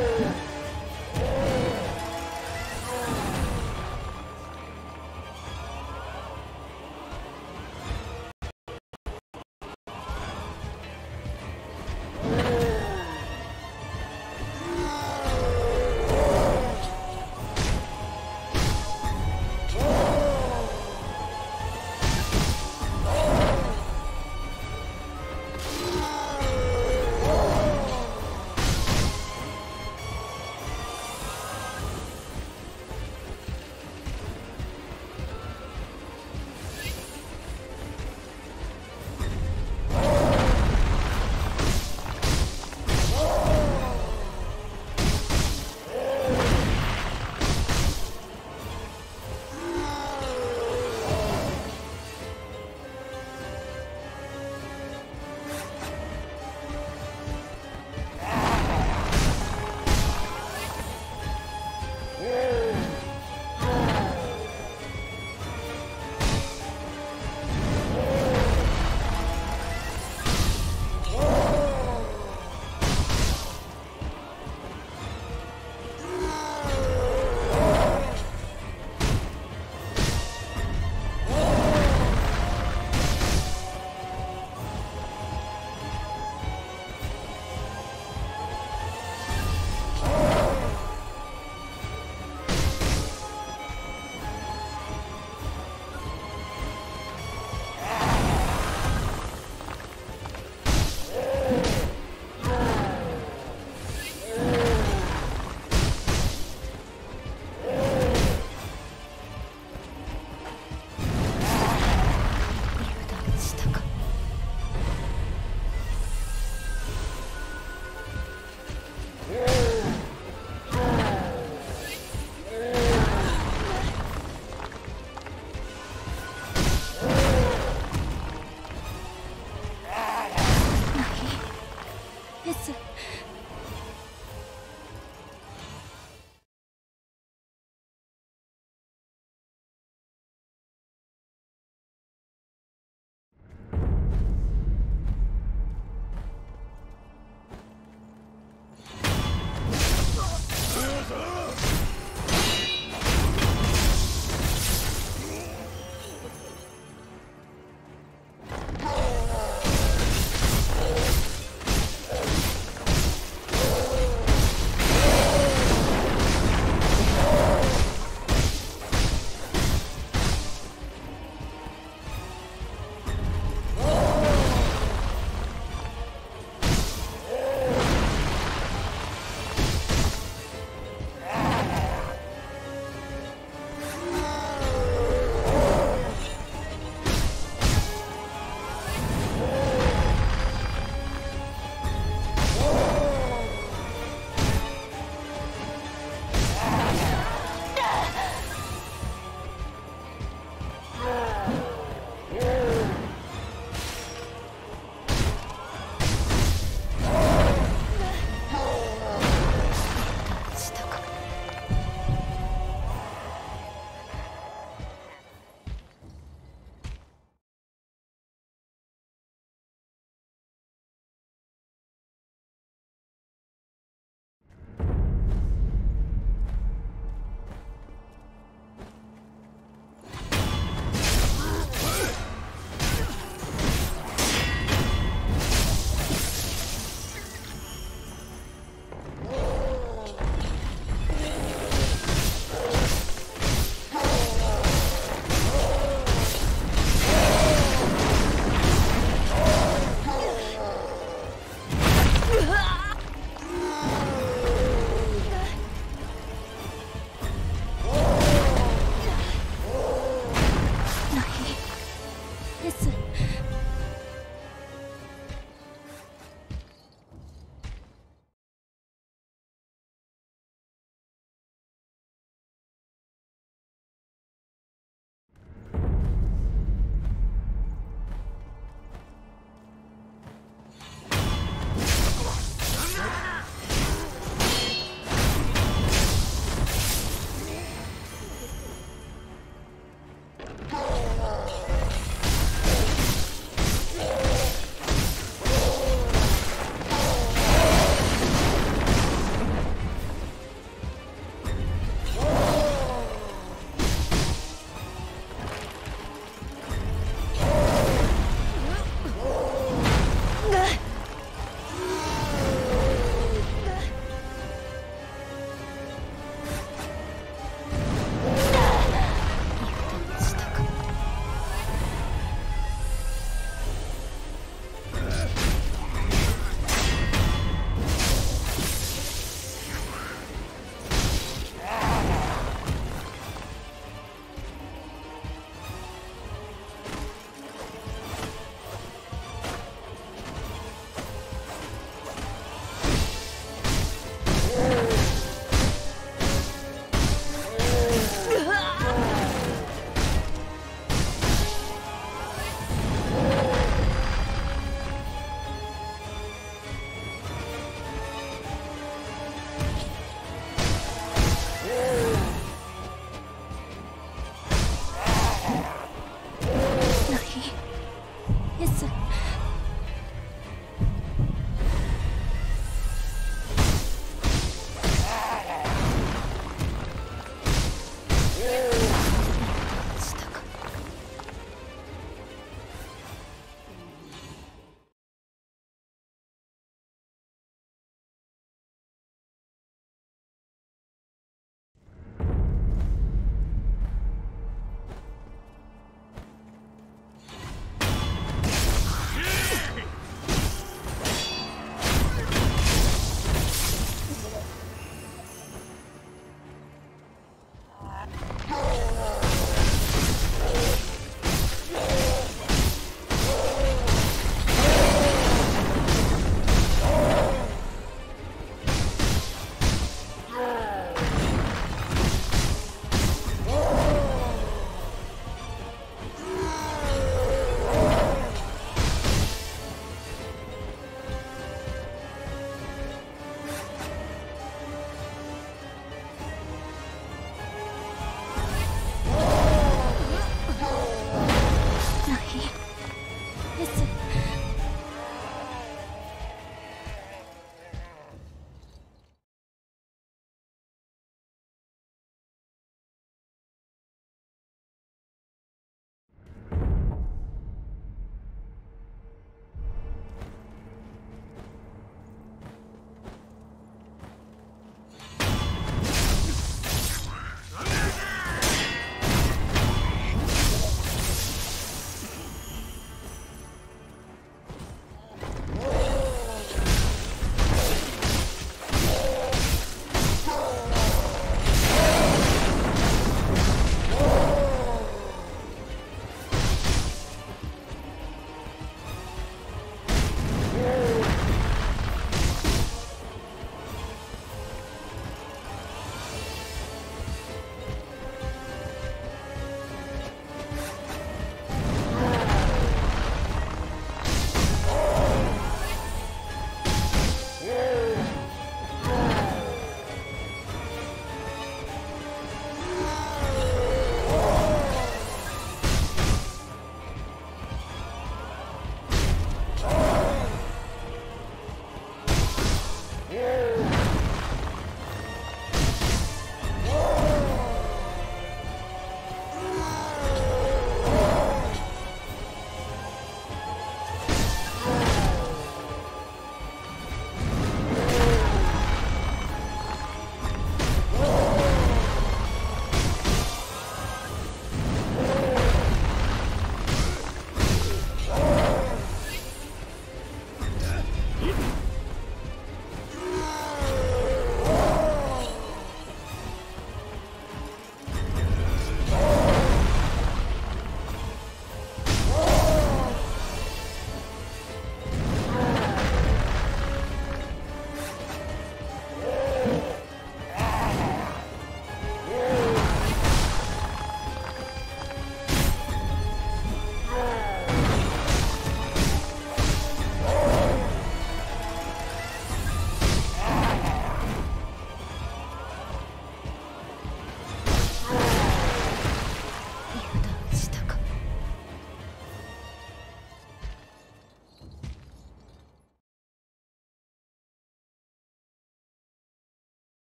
Woo!